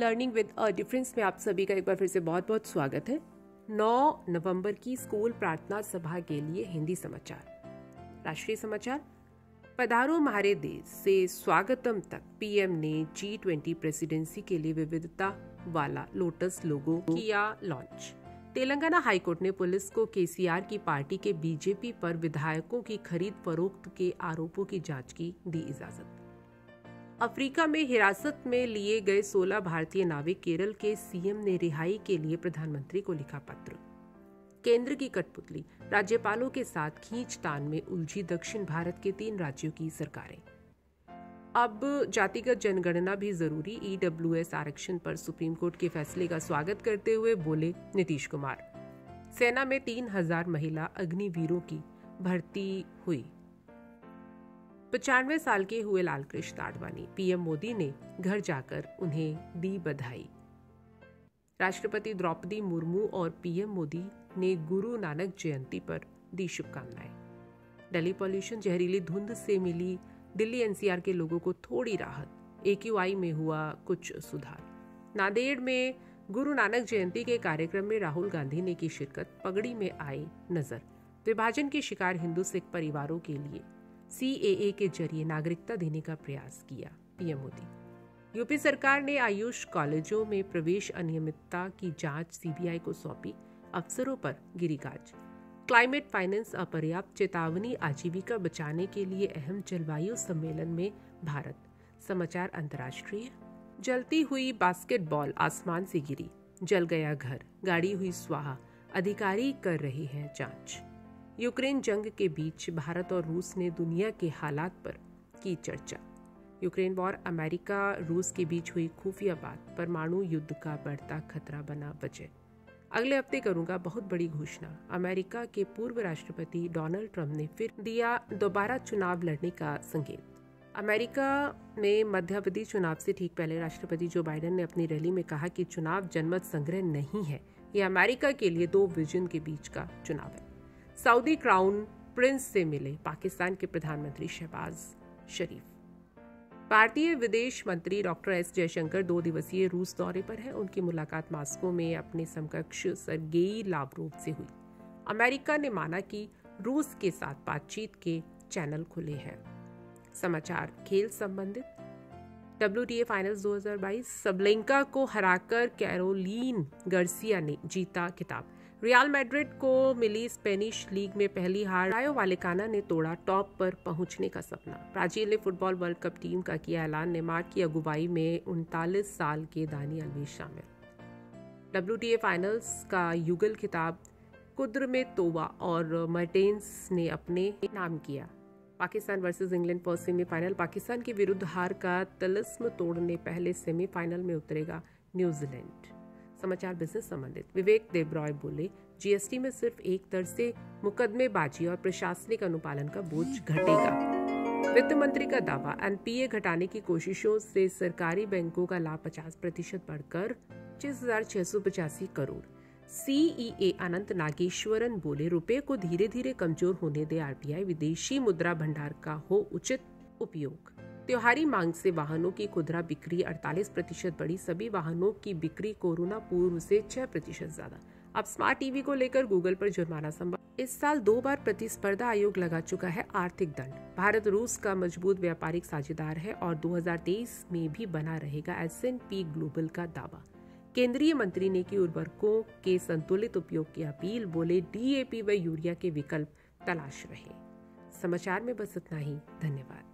Learning with a difference में आप सभी का एक बार फिर से बहुत बहुत स्वागत है। 9 नवंबर की स्कूल प्रार्थना सभा के लिए हिंदी समाचार। राष्ट्रीय समाचार। पधारो हमारे देश से स्वागतम तक पीएम ने जी ट्वेंटी प्रेसिडेंसी के लिए विविधता वाला लोटस लोगो किया लॉन्च तेलंगाना हाईकोर्ट ने पुलिस को केसीआर की पार्टी के बीजेपी पर विधायकों की खरीद फरोख्त के आरोपों की जाँच की दी इजाज़त। अफ्रीका में हिरासत में लिए गए 16 भारतीय नाविक केरल के सीएम ने रिहाई के लिए प्रधानमंत्री को लिखा पत्र। केंद्र की कठपुतली, राज्यपालों के साथ खींचतान में उलझी दक्षिण भारत के तीन राज्यों की सरकारें। अब जातिगत जनगणना भी ज़रूरी ईडब्ल्यूएस आरक्षण पर सुप्रीम कोर्ट के फैसले का स्वागत करते हुए बोले नीतीश कुमार। सेना में तीन हज़ार महिला अग्निवीरों की भर्ती हुई। पचानवे साल के हुए लालकृष्ण आडवाणी, पीएम मोदी ने घर जाकर उन्हें दी बधाई। राष्ट्रपति द्रौपदी मुर्मू और पीएम मोदी ने गुरु नानक जयंती पर दी शुभकामनाएँ। दिल्ली पॉल्यूशन जहरीली धुंध से मिली दिल्ली एनसीआर के लोगों को थोड़ी राहत ए में हुआ कुछ सुधार। नांदेड़ में गुरु नानक जयंती के कार्यक्रम में राहुल गांधी ने की शिरकत, पगड़ी में आई नज़र। विभाजन के शिकार हिंदू सिख परिवारों के लिए सीएए के ज़रिए नागरिकता देने का प्रयास किया, पीएम मोदी। यूपी सरकार ने आयुष कॉलेजों में प्रवेश अनियमितता की जाँच सीबीआई को सौंपी, अफसरों पर गिरीगाज क्लाइमेट फाइनेंस अपर्याप्त चेतावनी, आजीविका बचाने के लिए अहम जलवायु सम्मेलन में भारत। समाचार अंतर्राष्ट्रीय। जलती हुई बास्केटबॉल आसमान से गिरी, जल गया घर, गाड़ी हुई स्वाहा, अधिकारी कर रहे हैं जाँच। यूक्रेन जंग के बीच भारत और रूस ने दुनिया के हालात पर की चर्चा। यूक्रेन वॉर अमेरिका, रूस के बीच हुई खुफिया बात, परमाणु युद्ध का बढ़ता खतरा बना वजह। अगले हफ़्ते करूँगा बहुत बड़ी घोषणा। अमेरिका के पूर्व राष्ट्रपति डोनाल्ड ट्रंप ने फिर दिया दोबारा चुनाव लड़ने का संकेत। अमेरिका में मध्यावधि चुनाव से ठीक पहले राष्ट्रपति जो बाइडेन ने अपनी रैली में कहा कि चुनाव जनमत संग्रह नहीं है यह अमेरिका के लिए दो विजन के बीच का चुनाव है। सऊदी क्राउन प्रिंस से मिले पाकिस्तान के प्रधानमंत्री शहबाज शरीफ। भारतीय विदेश मंत्री डॉक्टर एस जयशंकर दो दिवसीय रूस दौरे पर हैं। उनकी मुलाकात मास्को में अपने समकक्ष सरगेई लावरोव से हुई। अमेरिका ने माना कि रूस के साथ बातचीत के चैनल खुले हैं। समाचार खेल संबंधित। डब्ल्यू फाइनल्स 2022 सबलेंका को हराकर कैरोलीन गर्सिया ने जीता खिताब। रियल मैड्रिड को मिली स्पेनिश लीग में पहली हार। रायो वालेकाना ने तोड़ा टॉप पर पहुँचने का सपना। ब्राज़ील ने फुटबॉल वर्ल्ड कप टीम का किया ऐलान। नेमार की अगुवाई में उनतालीस साल के दानी अलवेश शामिल। डब्ल्यूटीए फाइनल्स का युगल खिताब कुद्र में तोबा और मर्टेन्स ने अपने नाम किया। Pakistan versus England first semifinal. Pakistan के विरुद्ध हार का तलस्म तोड़ने पहले सेमीफाइनल में उतरेगा न्यूजीलैंड। समाचार बिज़नेस संबंधित। विवेक देबरॉय बोले जीएसटी में सिर्फ़ एक दर से मुकदमेबाजी और प्रशासनिक अनुपालन का बोझ घटेगा। वित्त मंत्री का दावा, एनपीए घटाने की कोशिशों से सरकारी बैंकों का लाभ 50 प्रतिशत बढ़कर छह करोड़। सीईए अनंत नागेश्वरन बोले, रुपए को धीरे धीरे कमज़ोर होने दे आरबीआई विदेशी मुद्रा भंडार का हो उचित उपयोग। त्योहारी मांग से वाहनों की खुदरा बिक्री 48 प्रतिशत बढ़ी। सभी वाहनों की बिक्री कोरोना पूर्व से 6 प्रतिशत ज़्यादा। अब स्मार्ट टीवी को लेकर गूगल पर जुर्माना संभव इस साल दो बार प्रतिस्पर्धा आयोग लगा चुका है आर्थिक दंड। भारत रूस का मज़बूत व्यापारिक साझेदार है और 2023 में भी बना रहेगा एस एन पी ग्लोबल का दावा। केंद्रीय मंत्री ने की उर्वरकों के संतुलित उपयोग की अपील, बोले डीएपी व यूरिया के विकल्प तलाश रहे। समाचार में बस इतना ही। धन्यवाद।